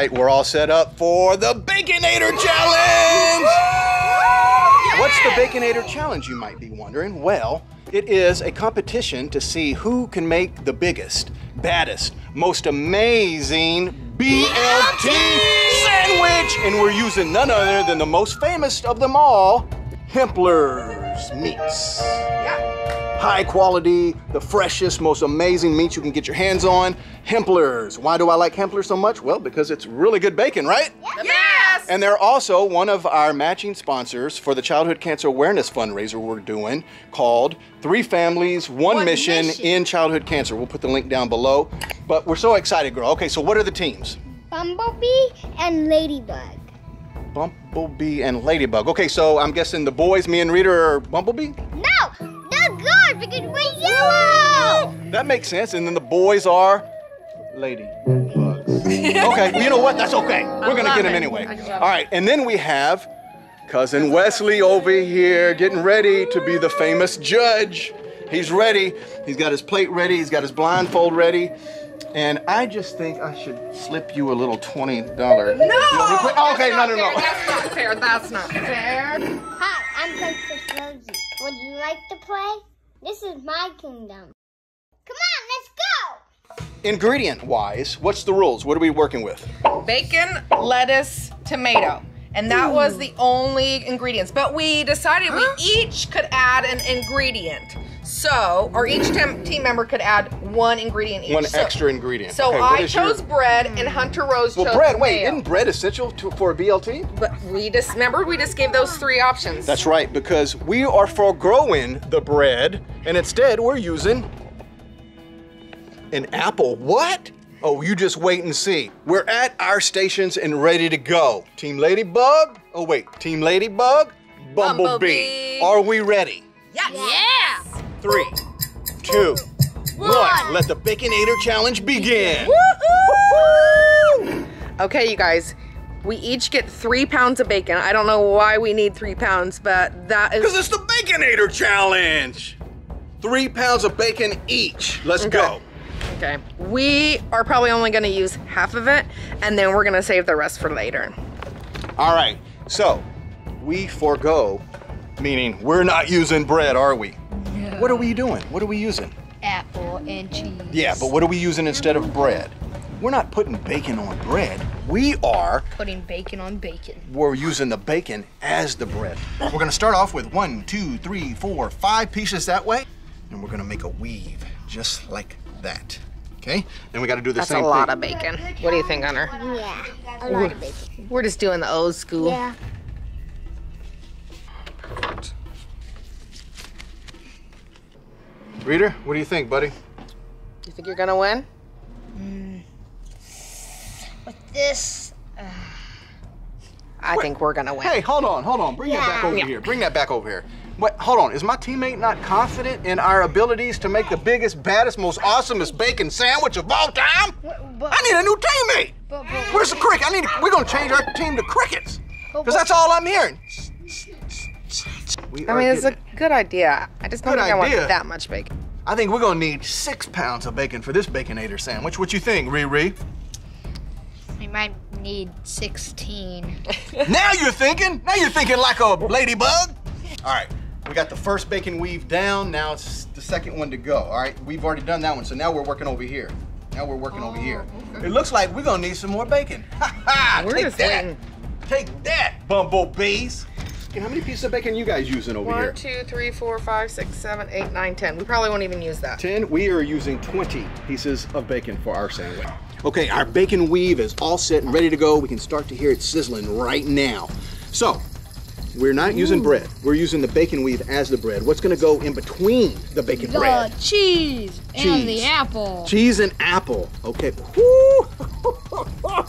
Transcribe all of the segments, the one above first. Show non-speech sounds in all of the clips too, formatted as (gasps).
right, we're all set up for the Baconator Challenge! What's the Baconator Challenge, you might be wondering? Well, it is a competition to see who can make the biggest, baddest, most amazing BLT sandwich! And we're using none other than the most famous of them all, Hempler's Meats. High quality, the freshest, most amazing meat you can get your hands on. Hempler's. Why do I like Hempler's so much? Well, because it's really good bacon, right? Yes! And they're also one of our matching sponsors for the childhood cancer awareness fundraiser we're doing called Three Families, One, One mission, Mission. in Childhood Cancer. We'll put the link down below. But we're so excited, girl. Okay, so what are the teams? Bumblebee and Ladybug. Bumblebee and Ladybug. Okay, so I'm guessing the boys, me and Rita, are Bumblebee? No, not good yellow. That makes sense. And then the boys are Ladybugs. okay, well, you know what? That's okay. We're gonna get them anyway. All right, and then we have cousin Wesley over here getting ready to be the famous judge. He's ready. He's got his plate ready. He's got his blindfold ready. And I just think I should slip you a little twenty dollar. No. No! okay, no, no, no. That's not fair. That's not fair. Hi, I'm Princess Rosie. Would you like to play? This is my kingdom. Come on, let's go. Ingredient wise, what's the rules? What are we working with? Bacon, lettuce, tomato. And that was the only ingredients. But we decided we (gasps) each could add an ingredient. So, or each tem- team member could add one ingredient each. One So- extra ingredient. So Okay, I is your- chose bread and hmm. Hunter Rose Well, chose bread. Wait, mayo. isn't bread essential to, for a BLT? But we just remember we just gave those three options. That's right, because we are foregoing the bread, and instead we're using an apple. What? Oh, you just wait and see. We're at our stations and ready to go. Team Ladybug. Oh wait, Team Ladybug. Bumblebee. Bumblebee. Are we ready? Yes. Yeah. Three, two, one. Let the Baconator Challenge begin. Okay, you guys. We each get three pounds of bacon. I don't know why we need three pounds, but that is... Because it's the Baconator Challenge. Three pounds of bacon each. Let's go. Okay. We are probably only gonna use half of it, and then we're gonna save the rest for later. All right, so we forego, meaning we're not using bread, are we? No. What are we doing? What are we using? Apple and cheese. Yeah, but what are we using instead of bread? We're not putting bacon on bread. We are, Putting bacon on bacon. we're using the bacon as the bread. We're gonna start off with one, two, three, four, five pieces that way, and we're gonna make a weave just like that. Okay? Then we gotta do the That's same a lot thing. of bacon. What do you think, Hunter? Yeah, a lot of bacon. We're just doing the old school. Yeah. Reader, what do you think, buddy? You think you're gonna win? Mm. With this. Uh, I think we're gonna win. Hey, hold on, hold on. Bring that back over Yeah. here. Bring that back over here. What? Hold on. Is my teammate not confident in our abilities to make the biggest, baddest, most awesomest bacon sandwich of all time? I need a new teammate. Where's the cricket? I need. We're gonna change our team to crickets, because that's all I'm hearing. We I mean, it's a good idea. I just don't Good think I want that much bacon. I think we're gonna need six pounds of bacon for this baconator sandwich. What you think, Riri? We might need 16. (laughs) now you're thinking. Now you're thinking like a ladybug. All right, we got the first bacon weave down. Now it's the second one to go. All right, we've already done that one, so now we're working over here. Now we're working over oh, here. It looks like we're gonna need some more bacon. Ha (laughs) ha! We're Take just that. waiting. Take that, bumblebees. Okay, how many pieces of bacon you guys using over here? One, two, three, four, five, six, seven, eight, nine, ten. We probably won't even use that. 10, we are using 20 pieces of bacon for our sandwich. Okay, our bacon weave is all set and ready to go. We can start to hear it sizzling right now. So, we're not using bread. We're using the bacon weave as the bread. What's gonna go in between the bacon bread? cheese cheese and the apple. Cheese and apple. Okay. (laughs)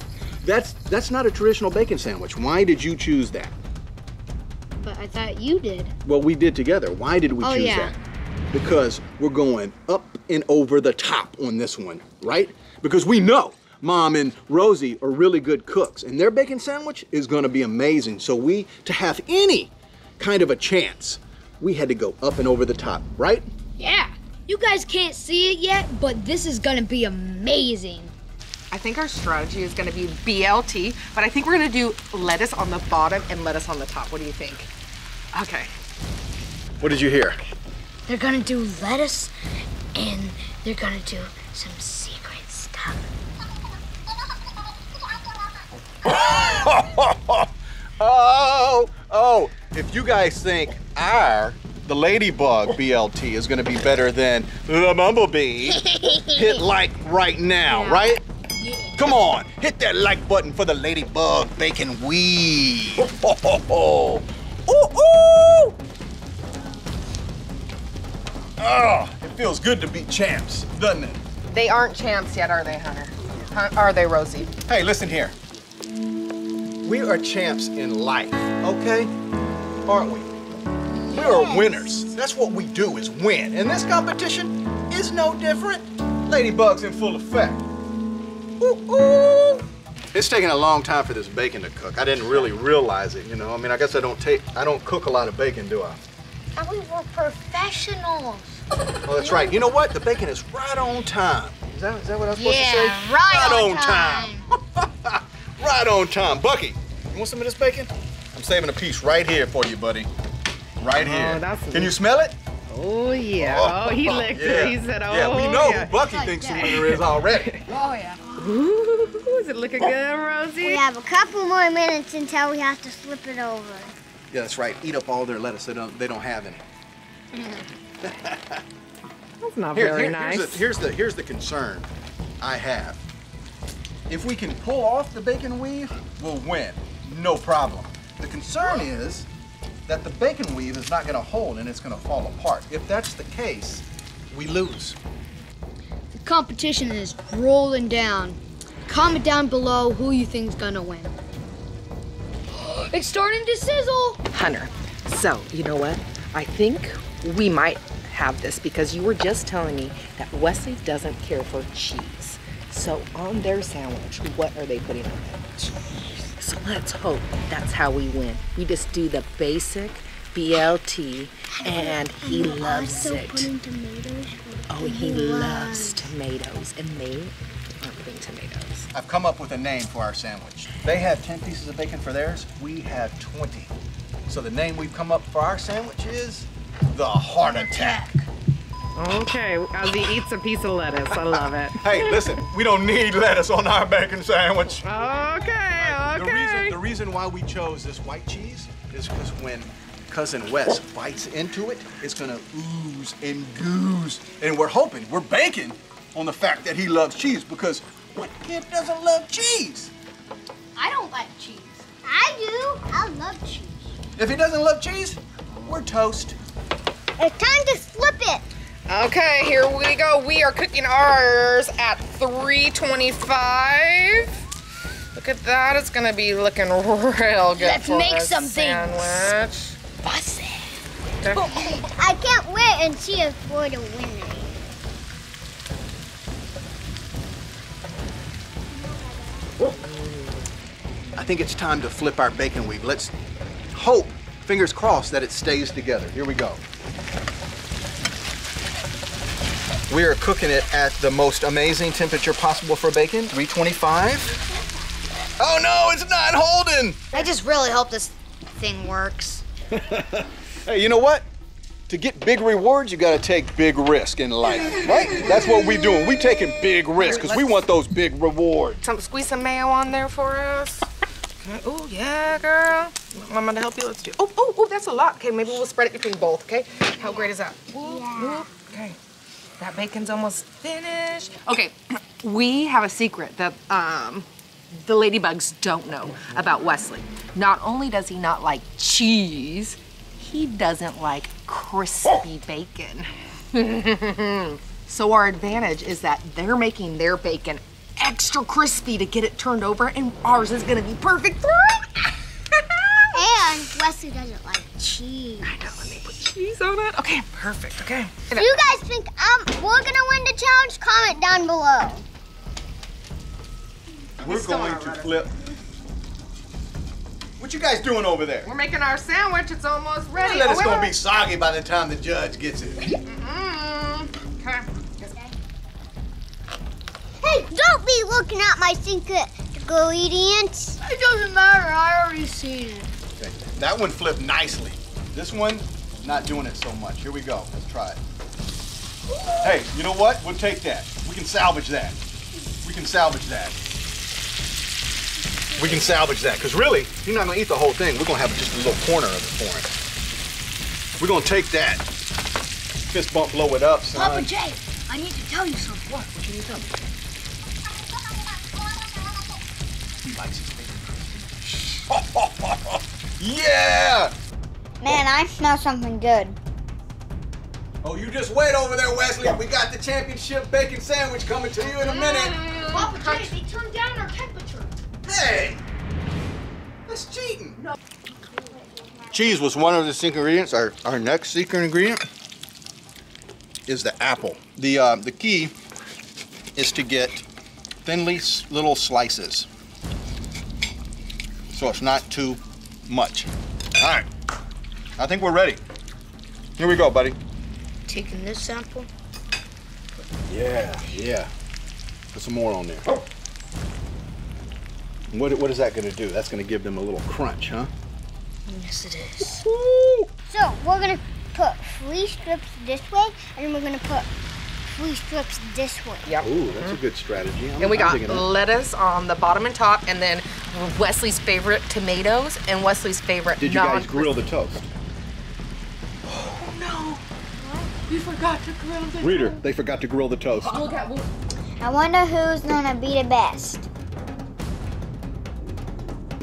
That's that's not a traditional bacon sandwich. Why did you choose that? But I thought you did. Well, we did together. Why did we Oh, choose yeah. that? Because we're going up and over the top on this one, right? Because we know Mom and Rosie are really good cooks, and their bacon sandwich is going to be amazing. So we, to have any kind of a chance, we had to go up and over the top, right? Yeah. You guys can't see it yet, but this is gonna be amazing. I think our strategy is gonna be BLT, but I think we're gonna do lettuce on the bottom and lettuce on the top. What do you think? Okay. What did you hear? They're gonna do lettuce and they're gonna do some (laughs) Oh, oh, if you guys think our, the ladybug BLT is gonna be better than the bumblebee, hit like right now, right? Come on, hit that like button for the ladybug bacon weave. Ho, ho, ho. Ooh, ooh. Oh, it feels good to be champs, doesn't it? They aren't champs yet, are they, Hunter? Hun- are they, Rosie? Hey, listen here. We are champs in life, okay? Aren't we? We are winners. That's what we do is win. And this competition is no different. Ladybug's in full effect. Ooh, ooh. It's taking a long time for this bacon to cook. I didn't really realize it, you know. I mean, I guess I don't take I don't cook a lot of bacon, do I? And we were professionals. Oh, that's right. You know what? The bacon is right on time. Is that, is that what I was supposed to say? Yeah, right on time. (laughs) right on time. Bucky, want some of this bacon? I'm saving a piece right here for you, buddy. Right oh, here. Oh, that's Can you smell it? Oh, yeah. Oh, oh he licked yeah. it. He said, oh, Yeah, we oh, know yeah. who Bucky thinks the winner is already. (laughs) Oh, yeah. Ooh, is it looking good, Rosie? We have a couple more minutes until we have to flip it over. Yeah, that's right. Eat up all their lettuce. They don't, they don't have any. (laughs) That's not Here- very here- nice. Here's the, here's the here's the concern I have. If we can pull off the bacon weave, we'll win. No problem. The concern is that the bacon weave is not going to hold and it's going to fall apart. If that's the case, we lose. The competition is rolling down. Comment down below who you think's gonna win. (gasps) It's starting to sizzle. Hunter, so you know what? I think we might have this because you were just telling me that Wesley doesn't care for cheese. So on their sandwich, what are they putting on it? So let's hope that's how we win. We just do the basic BLT and he loves also it. Oh, he loves tomatoes and they are putting tomatoes. I've come up with a name for our sandwich. They have 10 pieces of bacon for theirs. We have 20. So the name we've come up for our sandwich is the Heart Attack. Okay, as he eats a piece of lettuce. I love it. Hey, listen, we don't need lettuce on our bacon sandwich. Okay, The reason, the reason why we chose this white cheese is because when cousin Wes bites into it, it's gonna ooze and goose. And we're hoping, we're banking on the fact that he loves cheese because what kid doesn't love cheese? I don't like cheese. I do. I love cheese. If he doesn't love cheese, we're toast. It's time to flip it. Okay, here we go. We are cooking ours at 325. Look at that. It's gonna be looking real good. Let's for make a some things. sandwich. Bossy. Okay. Oh, I can't wait and see it for the winner. I think it's time to flip our bacon weave. Let's hope, fingers crossed, that it stays together. Here we go. We are cooking it at the most amazing temperature possible for bacon, 325. Oh no, it's not holding! I just really hope this thing works. (laughs) Hey, you know what? To get big rewards, you gotta take big risk in life, right? That's what we're doing. We're taking big risks because we want those big rewards. Some squeeze some mayo on there for us. (laughs) Oh yeah, girl. I'm gonna help you. Let's do. Oh, oh, oh, that's a lot. Okay, maybe we'll spread it between both. Okay. How great is that? Whoop, whoop. Okay. That bacon's almost finished. Okay. (clears throat) We have a secret that um the ladybugs don't know about Wesley. Not only does he not like cheese, he doesn't like crispy bacon. (laughs) so our advantage is that they're making their bacon extra crispy to get it turned over, and ours is gonna be perfect for it. (laughs) And Wesley doesn't like cheese. I know, let me put cheese on it. Okay, perfect. Okay. If you guys think um we're gonna win the challenge, comment down below. We're going to flip. What you guys doing over there? We're making our sandwich. It's almost ready. Let Oh, us gonna be soggy by the time the judge gets it. wait. Mm, Okay. Hey, don't be looking at my secret ingredients. It doesn't matter. I already seen it. Okay. That one flipped nicely. This one, not doing it so much. Here we go. Let's try it. Hey, you know what? We'll take that. We can salvage that. We can salvage that. We can salvage that. Because really, you're not going to eat the whole thing. We're going to have just a little corner of it for him. We're going to take that. Fist bump, blow it up, son. Papa Jay, I need to tell you something. What? What can you tell me? He likes his bacon. (laughs) yeah! Man, I smell something good. Oh, you just wait over there, Wesley. We got the championship bacon sandwich coming to you in a minute. Papa Jay, they turned down our temperature. Hey! That's cheating. Cheese was one of the secret ingredients. Our, our next secret ingredient is the apple. The, uh, the key is to get thinly little slices. So it's not too much. All right. I think we're ready. Here we go, buddy. Taking this sample. Yeah, yeah. Put some more on there. What, what is that going to do? That's going to give them a little crunch, huh? Yes, it is. So we're gonna put three strips this way, and then we're gonna put three strips this way. Yep. Ooh, that's a mm-hmm. good strategy. I'm- And we I'm got digging that. lettuce on the bottom and top, and then Wesley's favorite tomatoes and Wesley's favorite Did you guys grill the toast? Oh no, we forgot to grill the. Reader, they forgot to grill the toast. Look at. Look. I wonder who's gonna be the best.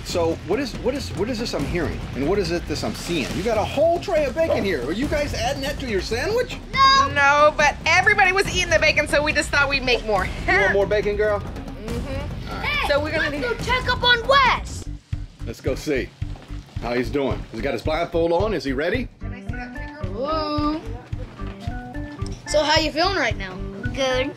So what is what is what is this I'm hearing? And what is it this I'm seeing? You got a whole tray of bacon here. Are you guys adding that to your sandwich? No. No, but everybody was eating the bacon, so we just thought we'd make more. You want more bacon, girl? Mm-hmm. So we're gonna Go check up on Wes. Let's go see how he's doing. Has he got his blindfold on? Is he ready? Can I spread that bacon? Ooh. So how you feeling right now? Good.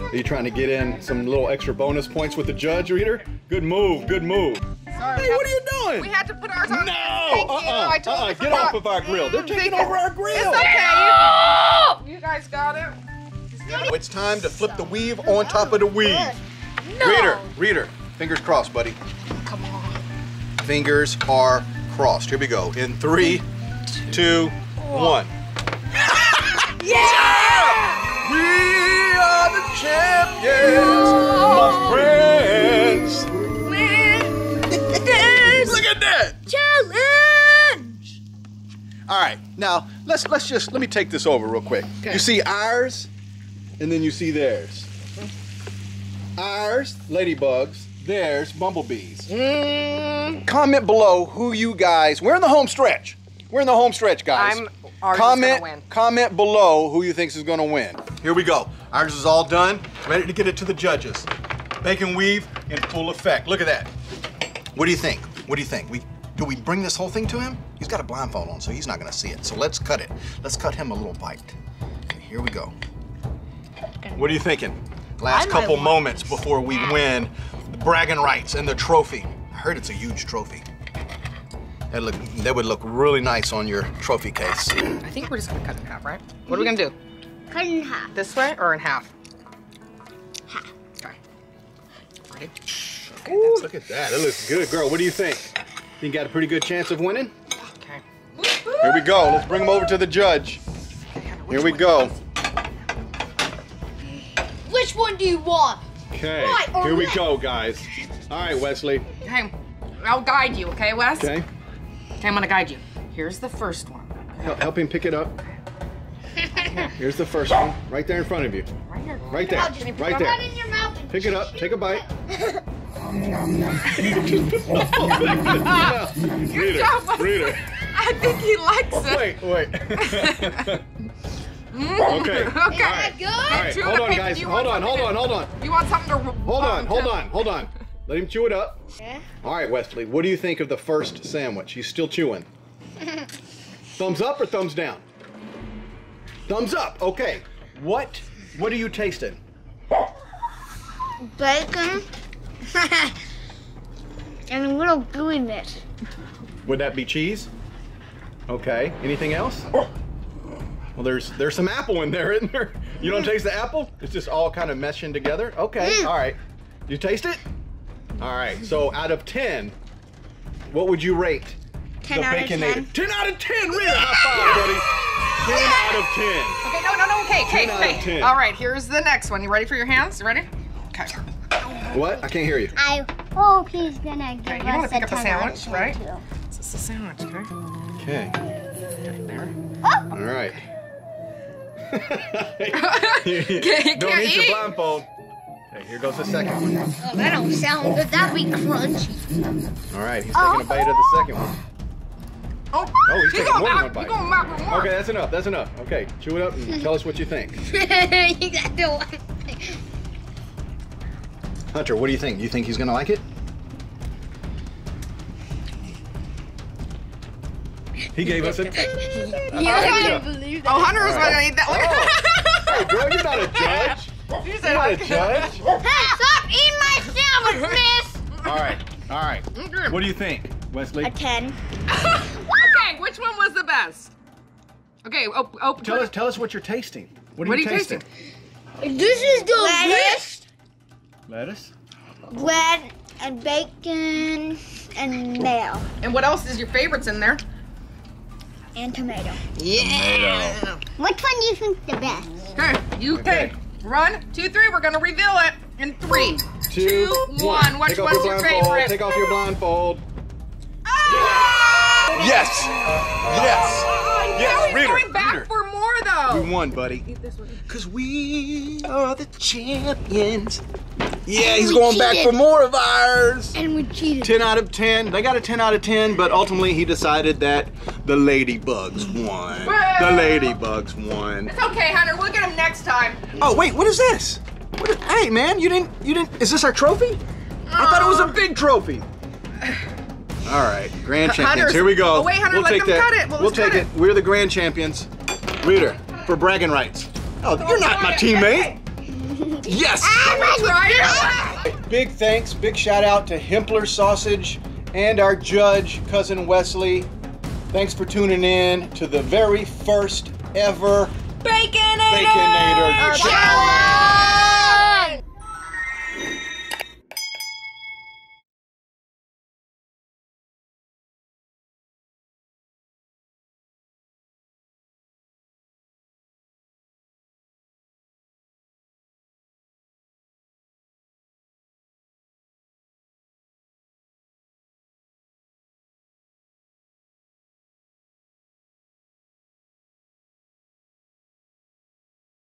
Are you trying to get in some little extra bonus points with the judge, Reader? Good move, good move. Sorry, Hey, what are you doing? We had to put ours on. No! Thank you. Uh-uh, I totally uh-uh, get off of our grill. They're taking Thank over our grill. It's okay. You, you guys got it. It's time to flip the weave on top of the weave. No. Reader, reader, fingers crossed, buddy. Come on. Fingers are crossed. Here we go. In three, two, one. (laughs) yeah! We are the champions, my friends. That! Challenge. All right, now let's let's just let me take this over real quick. Okay. You see ours, and then you see theirs. Ours, ladybugs. Theirs, bumblebees. Mm, Comment below who you guys. We're in the home stretch. We're in the home stretch, guys. I'm- ours is comment, gonna win. comment below who you thinks is going to win. Here we go. Ours is all done. Ready to get it to the judges. Bacon weave in full effect. Look at that. What do you think? What do you think? We do we bring this whole thing to him? He's got a blindfold on, so he's not going to see it. So let's cut it. Let's cut him a little bite. Okay, here we go. What are you thinking? Last I might couple want moments before we win the bragging rights and the trophy. I heard it's a huge trophy. That look that would look really nice on your trophy case. I think we're just gonna cut it in half, right? What are we gonna do? Cut it in half. This way or in half? Half. Okay. Ready? Ooh, look at that. It looks good, girl. What do you think? Think you got a pretty good chance of winning? Okay. Here we go. Let's bring him over to the judge. Here we go. Which one do you want? Okay. Right Here we left? go, guys. All right, Wesley. Okay. I'll guide you, okay, Wes? Okay. Okay, I'm gonna guide you. Here's the first one. Help, help him pick it up. (laughs) Here's the first one, right there in front of you. Right here. Right there. Can you pick Right there. Put in your mouth. Pick it up. Take a bite. (laughs) Read it. Read it. (laughs) I think he likes it. Wait, wait. (laughs) Mm. okay. (laughs) Okay. All right. Good. All right. Chew Hold on, paper. guys. Hold on. Hold on. Hold on. You want something to Hold on. Hold on. Hold on. Let him chew it up. Okay. All right, Wesley. What do you think of the first sandwich? He's still chewing. thumbs up or thumbs down? Thumbs up. Okay. What? What are you tasting? Bacon. (laughs) and a little gooiness. Would that be cheese? Okay. Anything else? Oh. Well, there's there's some apple in there, (laughs) isn't there? You don't mm. taste the apple? It's just all kind of meshing together? Okay, mm. all right. You taste it? All right, so out of 10, what would you rate 10 the out of 10. Baconator? 10 out of 10, Rita, high five, buddy. 10 out of 10. Okay, no, no, no, okay, okay, 10 out of okay. 10. All right, here's the next one. You ready for your hands? You ready? Okay. What? I can't hear you. I hope he's gonna give Okay, you wanna us pick a up the 10 out of sandwich, right? too. This a sandwich, okay? Okay. There. Oh! All right. (laughs) (laughs) you Don't can't need your blindfold. Okay, here goes the second one. Oh, that don't sound good. That'd be crunchy. All right, he's taking a oh. bite of the second one. Oh, Oh, he's you taking going more than one bite. You going back for more. Okay, that's enough. That's enough. Okay, chew it up and tell us what you think. (laughs) you got to Hunter, what do you think? You think he's gonna like it? He gave us a. You uh-huh. yeah. can't believe that. Oh, Hunter was not right. gonna eat that. Oh. (laughs) Hey, girl, you're not a judge. You're said, not a judge. Hey, stop eating my sandwich, miss! All right, all right. What do you think, Wesley? A 10. okay, which one was the best? Okay, oh, oh, Tell us, tell us what you're tasting. What are What you are you tasting? This is the best. Lettuce, Lettuce. bread, and bacon, and mayo, And what else is your favorites in there? and tomato. Yeah. Which one do you think the best? Okay, you Okay. okay. Run, two, three. We're gonna reveal it in three, Two, two, one. Which Take off one's your your blindfold. favorite? Take off your blindfold. Ah! Yes. Yes. Oh, Yes, now he's reader, going back reader. for more though. We won, buddy. Cause we are the champions. Yeah, he's going back for more of ours. And we cheated. 10 out of 10. They got a 10 out of 10, but ultimately he decided that the ladybugs won. The ladybugs won. It's okay, Hunter. We'll get him next time. Oh, wait, what is this? What is, hey, man, you didn't, you didn't, is this our trophy? I thought it was a big trophy. All right, grand champions. Hunter's- Here we go. Oh, wait, Hunter, we'll let take them that. cut it. Well, we'll take it. it. We're the grand champions. Reader, for bragging rights. Oh, you're not my teammate. Yes. Try Big thanks, big shout out to Hempler Sausage and our judge, cousin Wesley. Thanks for tuning in to the very first ever. Baconator. Baconator Challenge.